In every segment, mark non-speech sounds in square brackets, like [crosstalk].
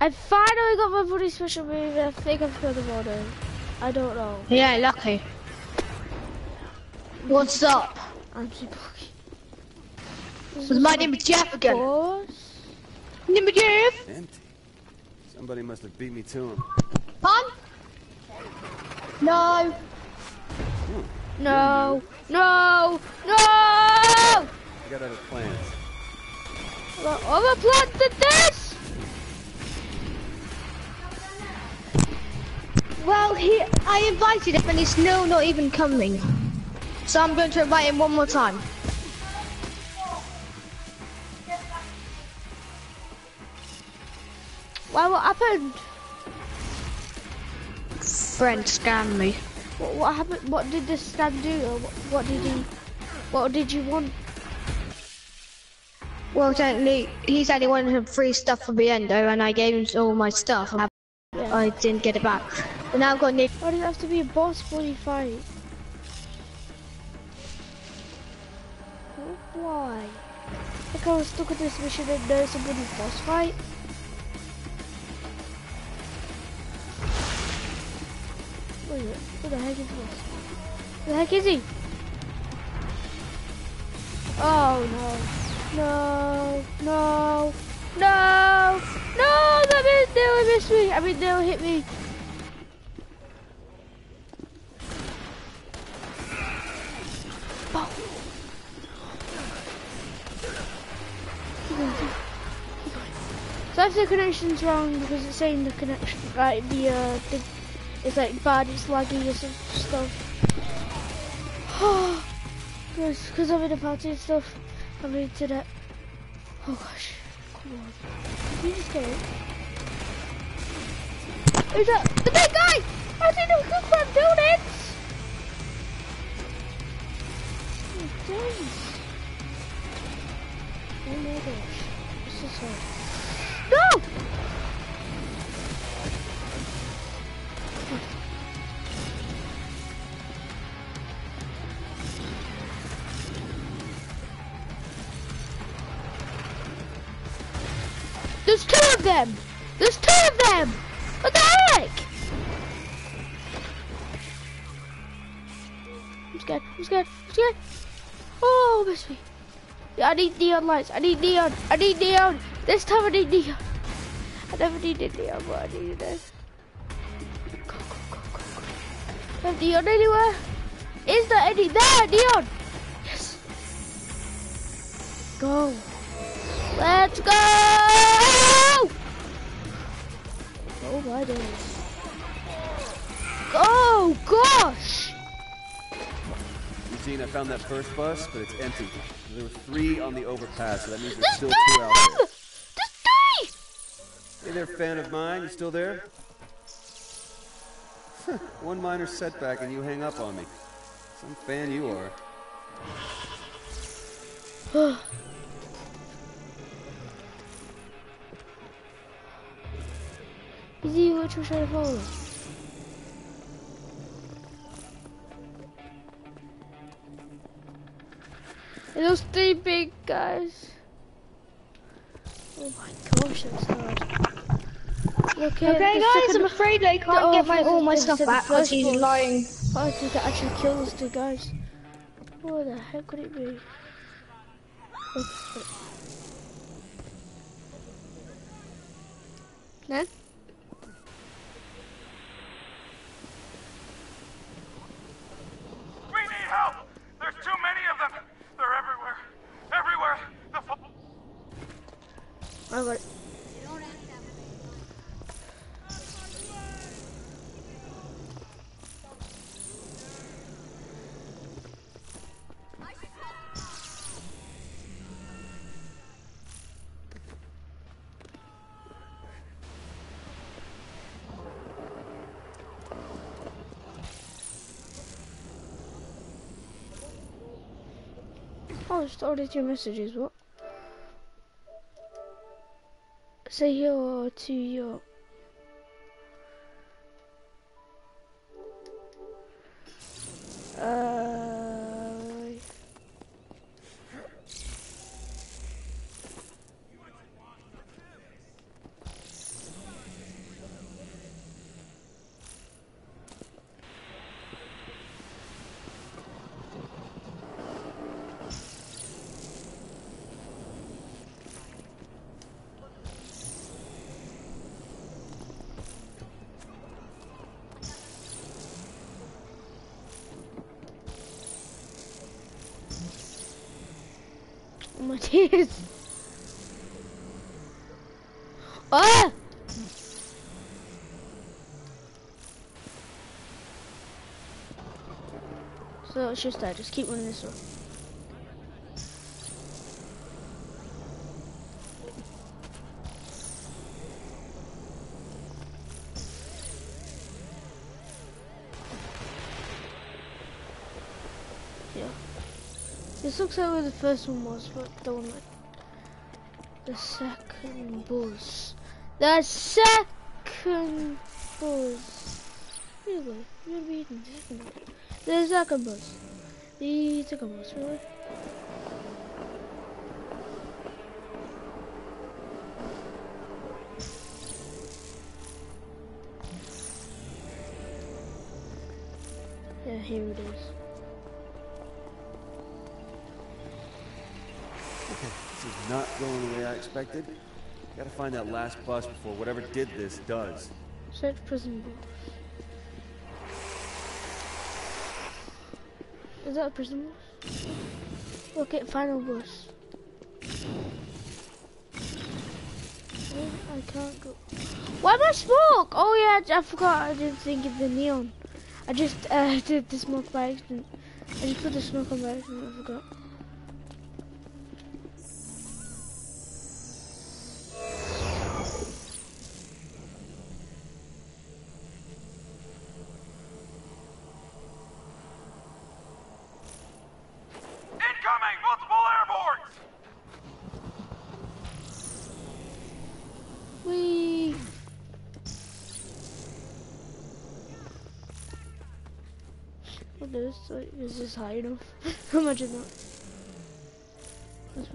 I finally got my body special move. I think I've got the water. I don't know. Yeah, lucky. What's up? I'm super Was my name is Jeff again? Boss? Name is Jeff. Empty. Somebody must have beat me to him. Fun? No. No, no, no! I got other plans. Other plans than this? Well, he, I invited him and he's still not even coming. So I'm going to invite him one more time. Why, what happened? Friend scammed me. What, what happened? What did this scam do? What, what did he, what did you want? Well, technically, he said he wanted some free stuff from the endo, and I gave him all my stuff. I didn't get it back. But now I've got Nick. Why does it have to be a boss body fight? Why? Like I was stuck at this mission and there's somebody boss fight. Where is it? Where the heck is this? Where the heck is he? Oh no. No, no, no, no, that means they'll miss me. I mean, they'll hit me. So if the connection's wrong because it's saying the connection, right? The uh, the, it's like bad, it's laggy or some stuff. Because because I'm in a party and stuff, I'm in internet. Oh gosh, come on, Can you just get it? Who's that? The big guy! I didn't know who from donuts. Oh, days. Oh my gosh, this is hard. No! There's two of them! There's two of them! What the heck? I'm scared, I'm scared, I'm scared. Oh, miss me. Yeah, I need neon lights. I need neon. I need neon. This time I need neon. I never needed neon, but I needed this. Go, go, go, go, go. Have neon anywhere? Is there any there? Neon. Yes. Go. Let's go. Oh my days. Oh gosh. Eugene, I found that first bus, but it's empty. There were three on the overpass, so that means there's There's still two out there. There, fan of mine. You still there? One minor setback and you hang up on me. Some fan you are. Is he which one should I follow? And those three big guys. Oh my gosh, that's hard. Okay, Okay, guys, I'm afraid I can't Oh, get my, all my stuff back because he's lying. I think I actually kill those two guys. What the heck could it be? Okay. Oh, just ordered your messages, what? Say hello to your... tears. Ah! So it's just that. Just keep running this way. Yeah. Looks like where the first one was, but the one like the second buzz. The second buzz. Really? You're reading the second buzz. The second buzz. The second buzz, really? Yeah, here it is. Not going the way I expected. Gotta find that last bus before whatever did this does. Search prison bus. Is that a prison bus? Look at final bus. I can't go. Why am I smoke? Oh yeah, I, I forgot. I didn't think of the neon. I just uh, [laughs] did the smoke by accident. I just put the smoke on by accident. I forgot. Is this? Like, is this high enough? [laughs] How much is that? This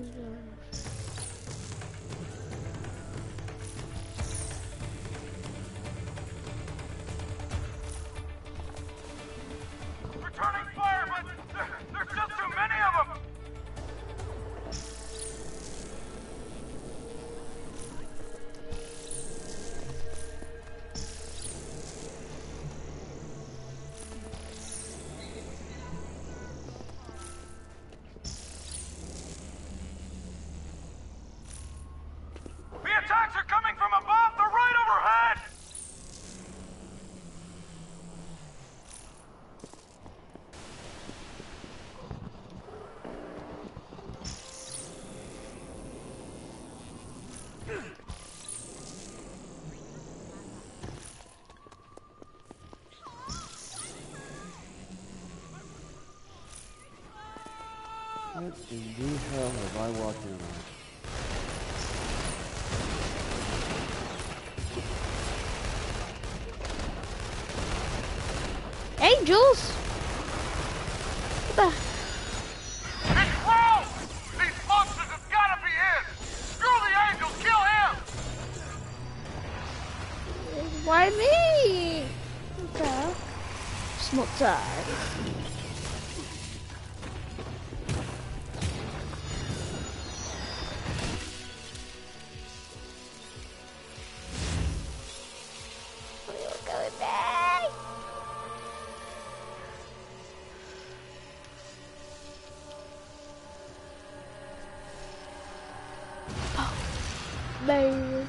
What in the hell have I walked in on? Dun, dun.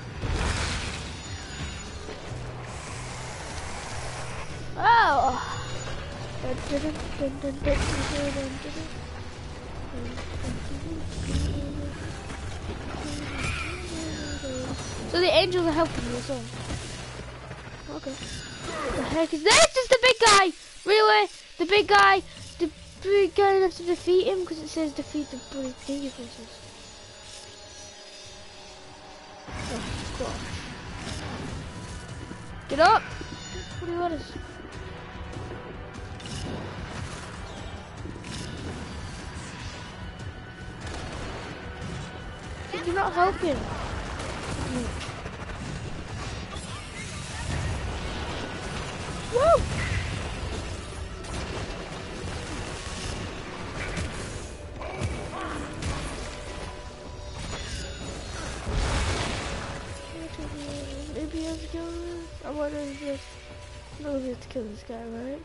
So the angels are helping you as well. Okay. What the heck is this? Is the big guy! Really? The big guy? The big guy enough to defeat him? Because it says defeat the bloody thingy Oh. Get up! What do you want us? You're not helping. Woo! Maybe I have to kill him. I if this. No, to kill this guy, right?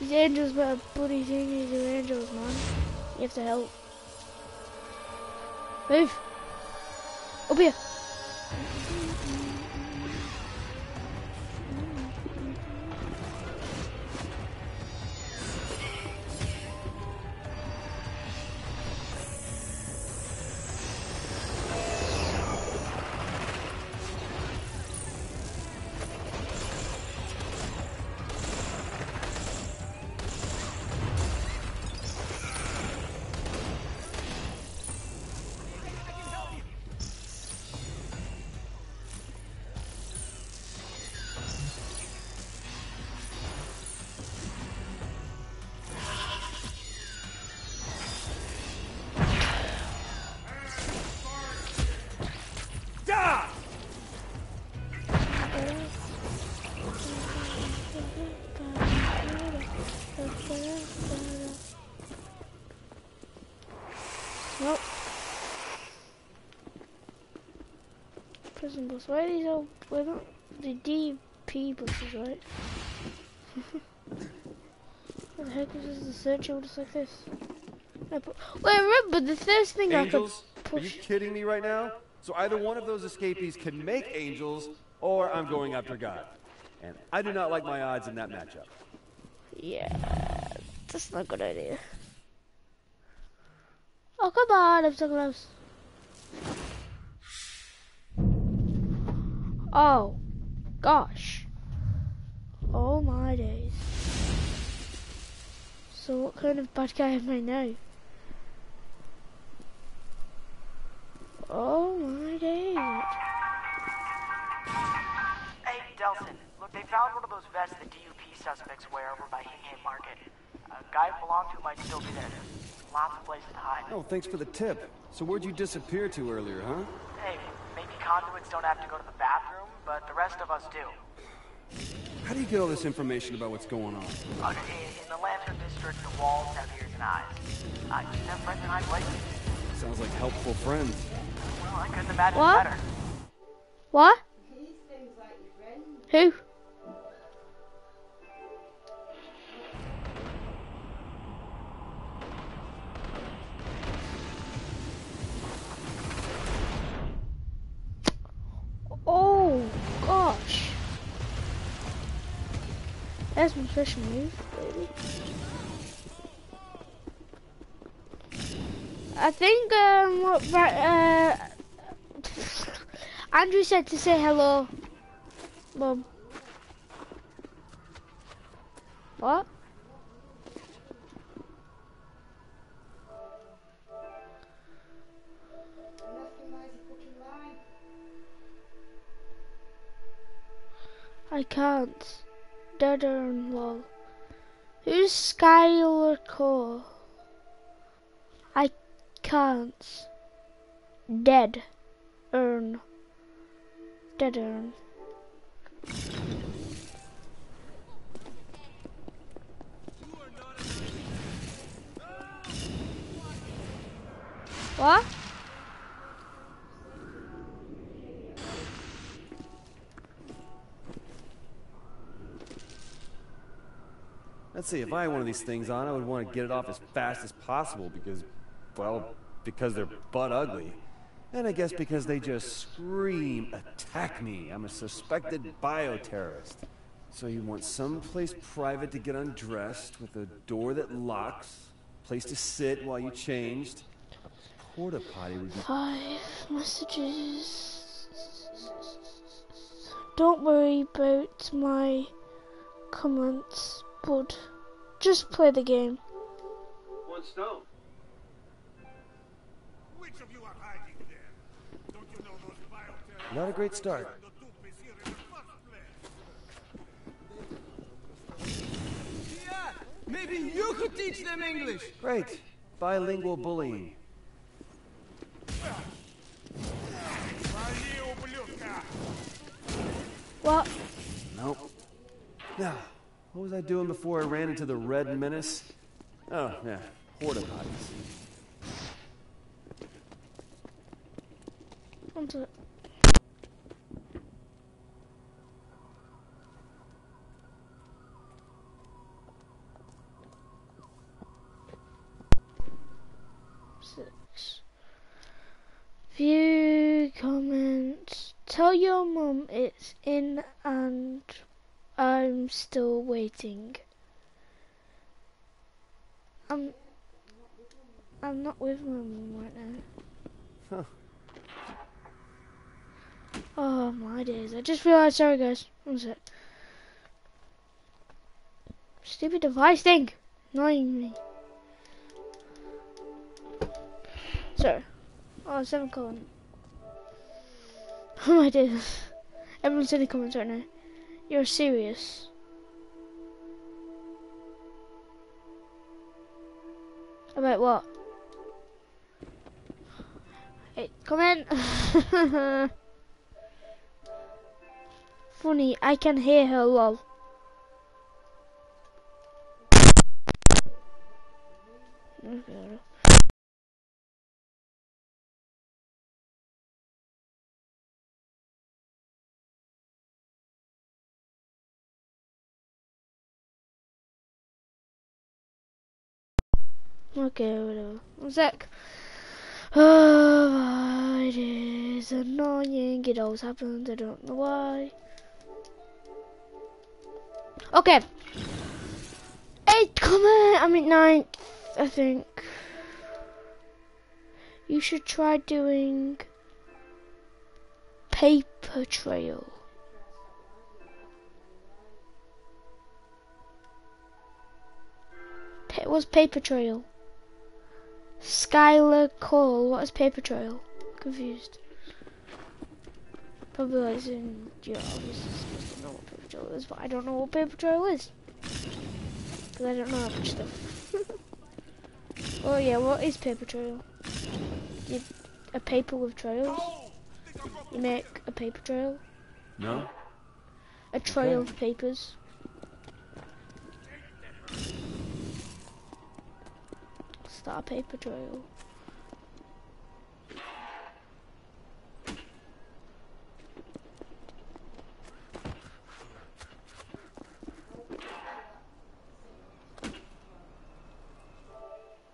These angels, but bloody thingies are angels, man. You have to help. Move. Up here. Prison bus. Why are these all? We're not the DP buses, right? [laughs] what the heck is this? The search order just like this. Wait, remember the first thing Angels? I could push. Are you kidding me right now? So either one of those escapees can make angels, or I'm going after God. And I do not like my odds in that matchup. Yeah, that's not a good idea. Oh come on, I'm so close. Oh, gosh. Oh my days. So what kind of bad guy am I now? Oh my days. Hey, Delsin. Look, they found one of those vests the DUP suspects wear over by Hingham Market. A guy it belonged to might still be there. Lots of places to hide. Oh, thanks for the tip. So where'd you disappear to earlier, huh? Hey, maybe conduits don't have to go to the bathroom, but the rest of us do. How do you get all this information about what's going on? Uh, in, in the Lantern District, the walls have ears and eyes. I just have friends in high places. Sounds like helpful friends. Well, I couldn't imagine What? better. What? Who? Oh gosh. That's my special move, baby. I think um what uh [laughs] Andrew said to say hello. Mum. What? I can't. Dead and lol. Who's Skylar Core? I can't. Dead. Earn. Dead earn. What? Let's see, if I had one of these things on, I would want to get it off as fast as possible because, well, because they're butt ugly. And I guess because they just scream, attack me. I'm a suspected bioterrorist. So you want some place private to get undressed with a door that locks, place to sit while you changed. A porta potty would be Five messages. Don't worry about my comments, but Just play the game. One stone. Not a great start. Yeah, maybe you could teach them English. Great. Bilingual bullying. What? Nope. No what was I doing before I ran into the Red Menace? Oh, yeah, potties. Onto it. Six. Tell your mum it's in and I'm still waiting. I'm I'm not with my mum right now. Huh. Oh my days. I just realised sorry guys. One sec. Stupid device thing. Annoying me. So. Oh, seven column. [laughs] Oh my days. Everyone's in the comments right now. You're serious. About what? Hey, come in. [laughs] Funny, I can hear her lol. Okay. Okay, whatever. One sec. Oh, it is annoying. It always happens. I don't know why. Okay. Eight comment. I mean ninth. I think. You should try doing paper trail. Pa- was paper trail? Skylar Cole. What is paper trail? Confused. Probably like in you're obviously supposed to know what paper trail is, but I don't know what paper trail is. Because I don't know that much stuff. [laughs] oh yeah, what is paper trail? You, a paper with trails. You make a paper trail. No? A trail of papers. Start a paper trail.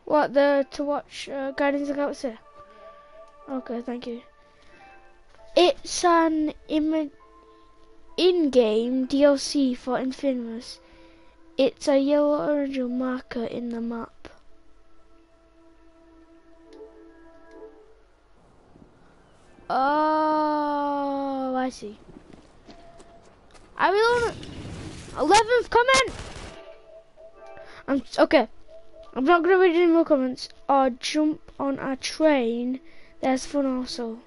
What the to watch uh, Guardians of the Galaxy? Okay, thank you. It's an in-game DLC for Infamous. It's a yellow orange marker in the map. Oh, I see. I will. Eleventh comment. I'm okay. I'm not gonna read any more comments or jump on a train. That's fun also.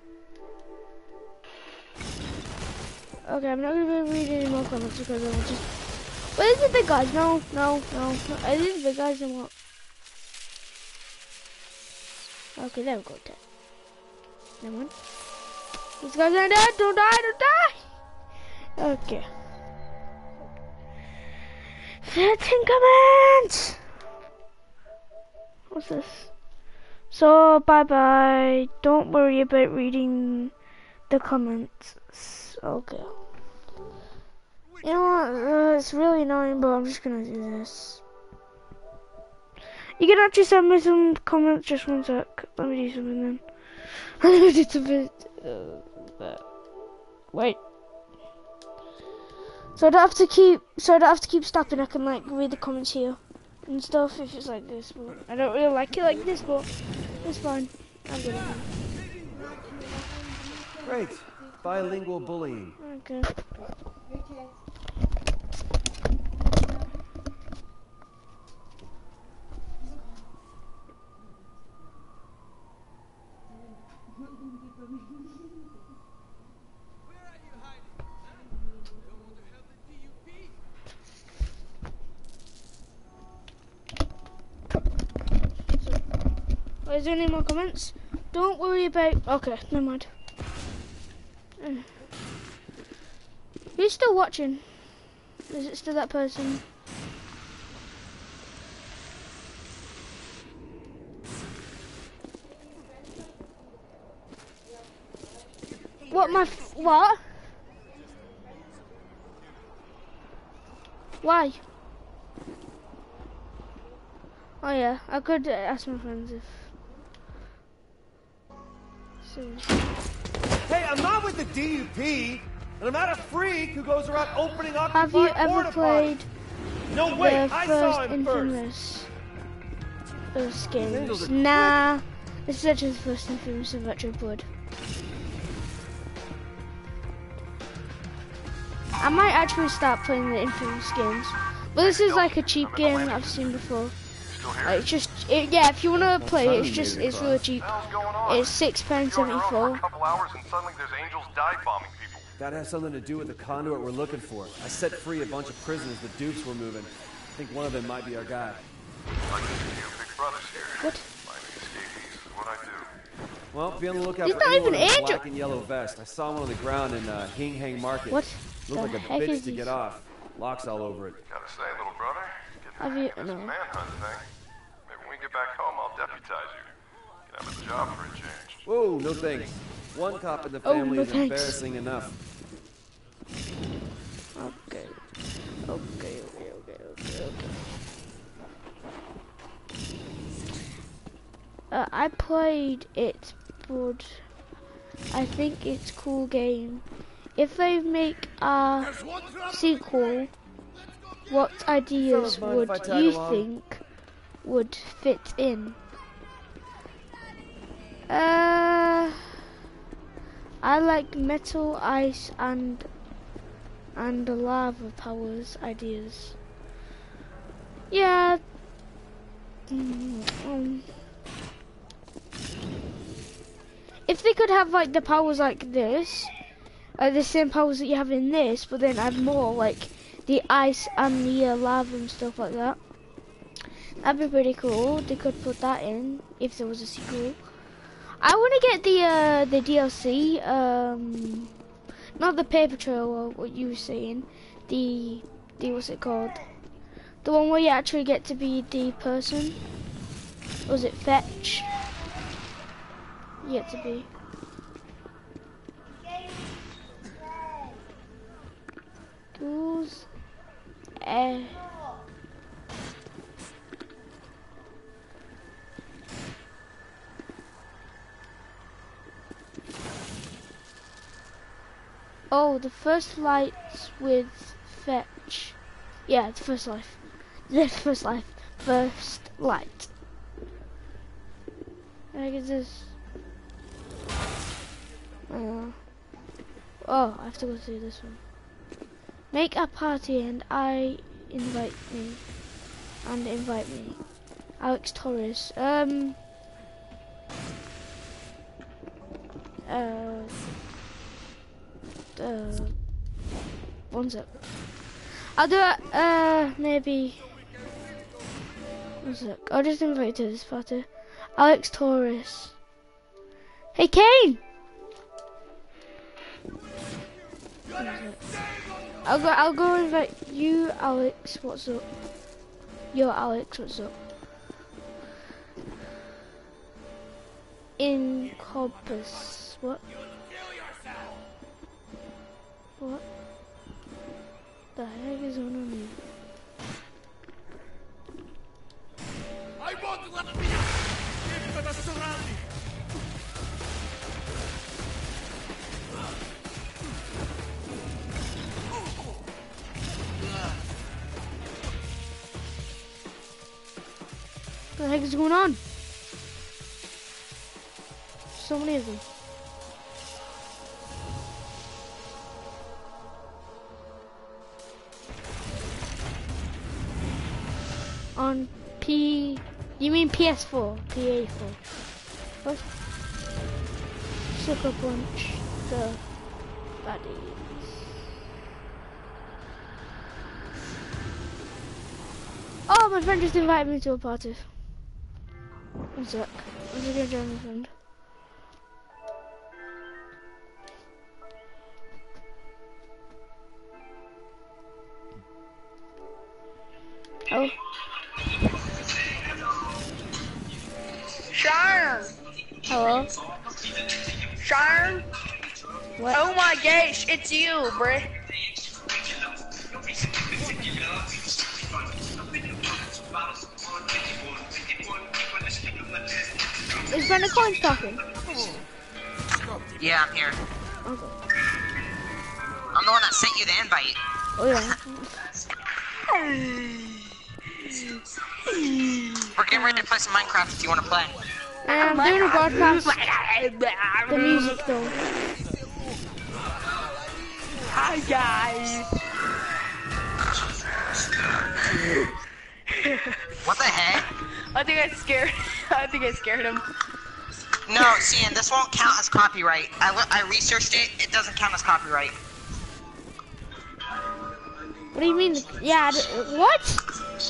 Okay, I'm not gonna read any more comments because I want to. Where is the big guys? No, no, no, no. Are these big guys and what? Okay, there we go. Never mind. These guys are dead. Don't die. Don't die. Okay. 13 comments. What's this? So, bye bye. Don't worry about reading the comments. Okay. You know what? Uh, it's really annoying, but I'm just gonna do this. You can actually send me some comments. Just one sec. Let me do something then. [laughs] Let me do something. Uh, wait. So I don't have to keep. So I don't have to keep stopping. I can like read the comments here and stuff if it's like this. But I don't really like it like this, but it's fine. I'm good. Great. Bilingual bullying. it. Okay. Is there any more comments? Don't worry about. Okay, never mind. Uh. Who's still watching? Is it still that person? What my what? Why? Oh yeah, I could ask my friends if. So. Hey, I'm not with the DUP, and I'm not a freak who goes around opening up. Have you ever played No, way! I saw first him first. infamous first Angels games? are Nah, this is actually the first infamous of Retro Blood. I might actually start playing the infamous games, but this is like a cheap game that I've seen before. Like, it's just, it, yeah, if you wanna play it, it's just it's really cheap. What the hell's going on? It's six pounds You're on your own for seventy-four. couple hours and suddenly there's angels dive bombing people. That has something to do with the conduit we're looking for. I set free a bunch of prisoners the Dukes were moving. I think one of them might be our guy. Like to see you big brothers here. What? Finding escapees is what I do. Well, be on the lookout He's for not anyone even in a Angel. black and yellow vest. I saw one on the ground in uh, Hing Hang Market. What Looked like a heck bitch to get off. Locks all over it. Gotta say, little brother, getting Have you- hang of this no. manhunt thing. Maybe we get back home, I'll deputize you. Get out of the job for a change. Whoa, no thanks. One cop in the Oh, family no is thanks. embarrassing enough. Okay. Okay, okay, okay, okay, okay. Uh, I played it, but I think it's cool game. If they make a sequel, what ideas Fellas, mind if would you along? think would fit in? Uh, I like metal, ice, and and the lava powers ideas. Yeah. mm, um, if they could have like the powers like this, uh, the same powers that you have in this, but then add more like the ice and the uh, lava and stuff like that. That'd be pretty cool. They could put that in if there was a sequel. I want to get the uh, the DLC. Um, not the paper trail or what you were saying. The the what's it called? The one where you actually get to be the person. Was it fetch? You get to be. Tools. Eh. Oh, the first lights with fetch. Yeah, the first life. [laughs] The first life. First light. I get this. Uh, oh, I have to go through this one. Make a party and I invite me. And invite me. Alex Torres. Um. Uh. Uh. Sec. I'll do it. Uh, maybe. One sec. I'll just invite you to this party. Alex Torres. Hey, Kane. I'll go. I'll go invite you, Alex. What's up? Yo, Alex. What's up? In Compass. What? What? The heck is going on here? I won't let me out! Give them a surrounding! What the heck is going on? So many of them. On P... You mean PS4? PA4. What? Sucker Punch. The baddies. Oh, my friend just invited me to a party. One sec. I'm just gonna join my friend. Oh, hello. Sharon! What? Oh my gosh, it's you, bruh. Is Brenda Coins talking? Yeah, I'm here. Okay. I'm the one that sent you the invite. Oh yeah. We're getting ready to play some Minecraft if you want to play. And I'm doing a broadcast. The music though. Hi guys. What the heck? I think I scared. [laughs] I think I scared him. No, see, and this won't count as copyright. I, I researched it. It doesn't count as copyright. What do you mean? Yeah. I d- What?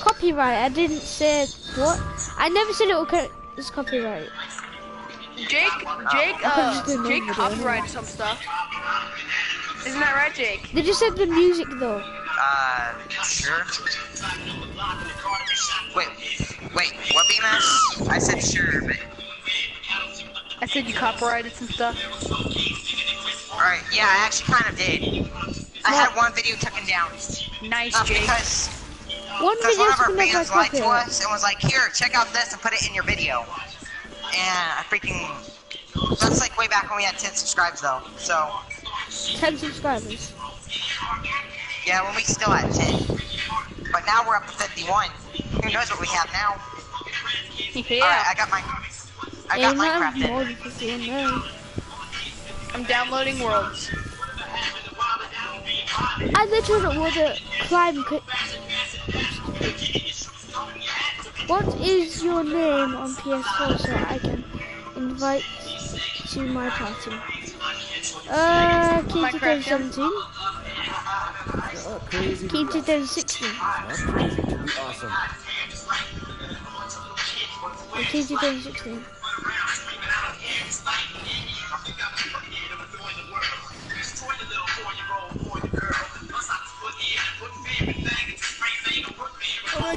Copyright? I didn't say what. I never said it was co- it's copyright. Jake, Jake, I uh, just didn't know Jake video. copyrighted some stuff. Isn't that right, Jake? They just said the music though. Uh, sure. Wait, wait, what BMS? I said sure, but. I said you copyrighted some stuff. Alright, yeah, I actually kind of did. I had one video taken down. Nice, Uh, Jake. because One because one of our fans lied to us and was like, here, check out this and put it in your video. And I freaking. That's like way back when we had 10 subscribers, though. So, Ten subscribers. yeah, when we still had 10. But now we're up to 51. Who knows what we have now? yeah, Alright, I got my. I got Ain't Minecraft have more in. than 51 now. I'm downloading Worlds. I literally want to climb. What is your name on PS4 so I can invite to my party? Uh, Keto17. Keto16. Keto16.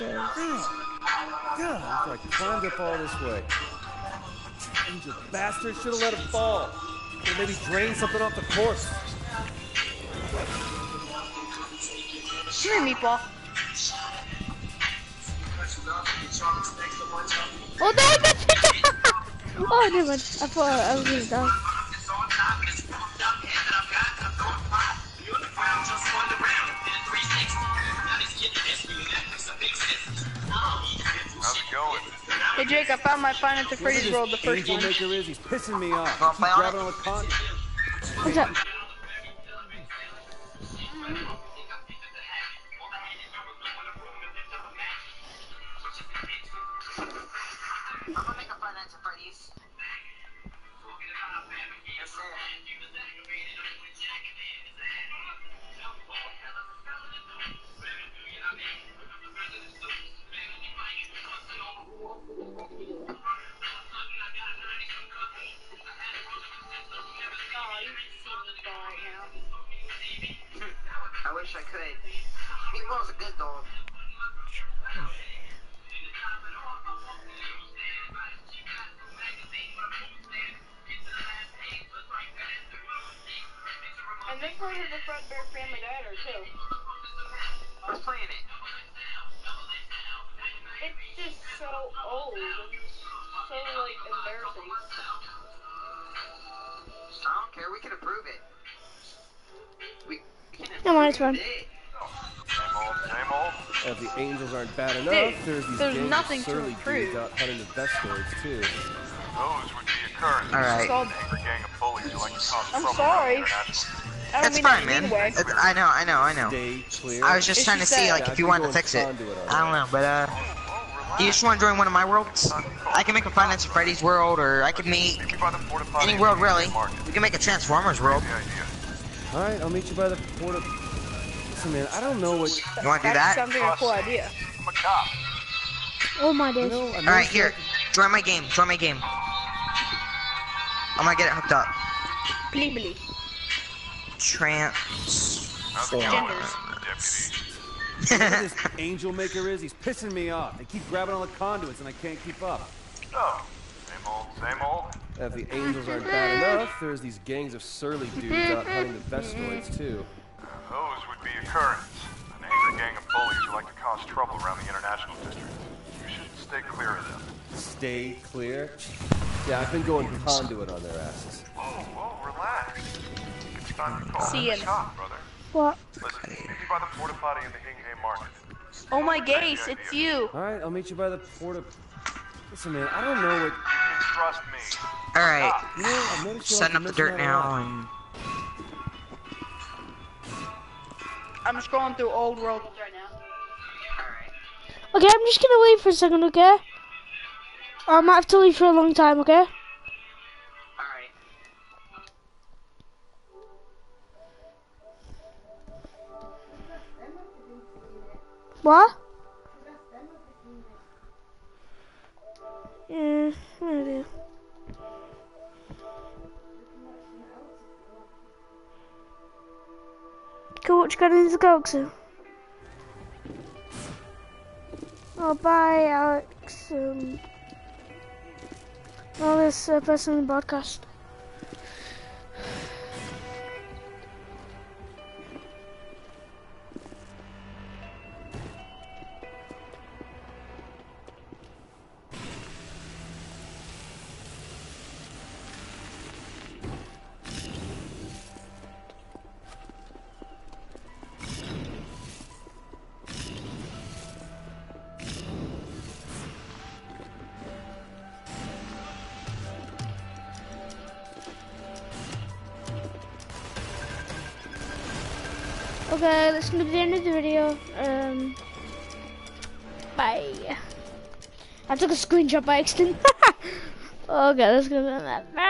my hmm. days. God, after I climbed up all this way. Angel bastard should have let him fall. Or maybe drain something off the course. Come here, Meatball. Oh no! [laughs] oh, never mind. I thought I was gonna die. Hey, Jake, I found my Final Fantasy Freddy's World, the first Angel one. Maker is, he's pissing me off. Wanna on grabbing on the con. What's up? So, like, embarrassing. I don't care. We can approve it. We can Come on, it's fun. approve it. Same old, same old. If the Angels aren't bad enough, Dude, there's these there's gangs nothing of to surly improve. dudes out hunting the best stories too. Those would be occurrences. Alright. So, Angry gang of bullies who like to cause I'm sorry. around the internet. I don't It's fine, man. in a way. It- I know, I know, I know. I was just It's trying to see, like, if you wanted to fix it. I don't know, but uh, do you just want to join one of my worlds? I can make a Five Nights at Freddy's world, or I can make Meet you by the fortified any world really. We can make a Transformers world. The. All right, I'll meet you by the port of. Listen, man, I don't know what. You want to do That that? sounds like a cool idea. I'm a cop. Oh my You days. know, Alright, here. that- Join my game. Join my game. I'm gonna get it hooked up. Bleebly. Transform. Genders. Look this angel maker is. He's pissing me off. They keep grabbing all the conduits and I can't keep up. Oh, same old, same old. If the angels aren't bad enough, there's these gangs of surly dudes out hunting the Vestoids too. Those would be Akurans. An angry gang of bullies who like to cause trouble around the International District. You should stay clear of them. Stay clear. Yeah, I've been going conduit on their asses. Oh, whoa, whoa, relax. It's time to call See the ya. shot, brother. What? Listen, meet me by the porta potty in the Hing Hay Market. Oh my gaze, it's you. All right, I'll meet you by the porta. Listen, man, I don't know what. You can trust me. Alright. Ah. You know, I've noticed Setting like up the dirt missing out a lot. now and I'm scrolling through old world right now. All right. Okay, I'm just gonna wait for a second, okay? I might have to leave for a long time, okay? What? Yeah, maybe. Go watch Guardians of the Galaxy. Oh, bye, Alex. Um, all this uh, person in the broadcast. Let's move to the end of the video. Um, bye. I took a screenshot by accident. [laughs] okay, let's go to that. Bye.